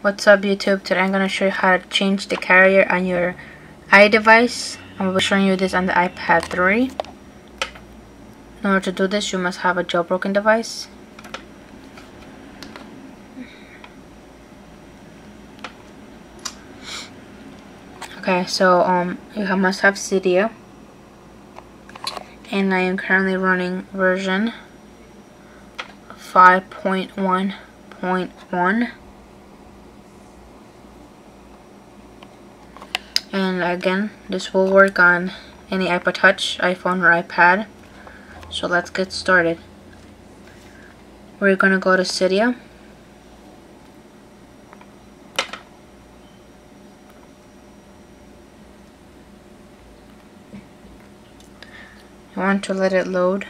What's up YouTube? Today I'm going to show you how to change the carrier on your iDevice. I'm going to be showing you this on the iPad 3. In order to do this you must have a jailbroken device. Okay, so um, you must have Cydia. And I am currently running version 5.1.1 and again this will work on any iPod touch, iPhone or iPad. So let's get started. We're gonna go to Cydia. You want to let it load?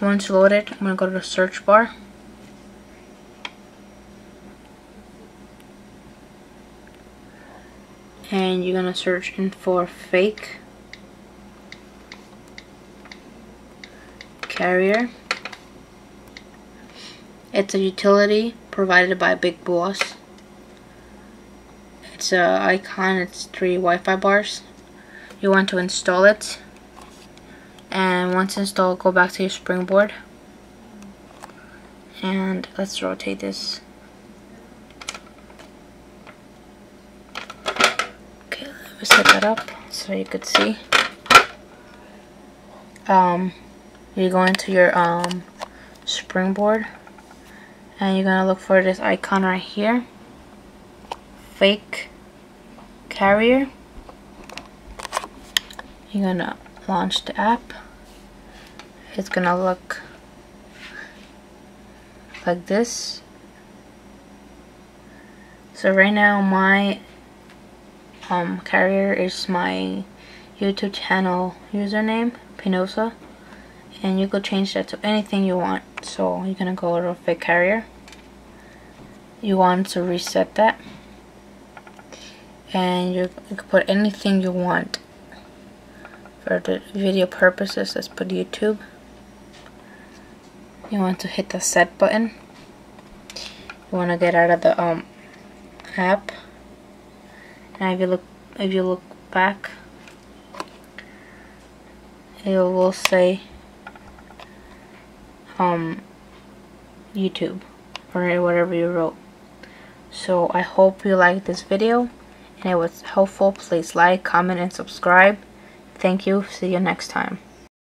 Once loaded, I'm going to go to the search bar. And you're to search in for fake carrier. It's a utility provided by BigBoss. It's a icon, it's three Wi-Fi bars. You want to install it and once installed go back to your springboard and let's rotate this set that up so you could see. Um you go into your um springboard and you're gonna look for this icon right here. Fake carrier. You're gonna launch the app. It's gonna look like this. So right now my um, carrier is my YouTube channel username Pinosa and you could change that to anything you want. So you're gonna go to fake carrier. You want to reset that. And you, you can put anything you want. For the video purposes let's put YouTube. You want to hit the set button. You want to get out of the um app and if you look if you look back it will say um YouTube or whatever you wrote so I hope you liked this video and it was helpful please like comment and subscribe Thank you. See you next time.